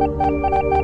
you.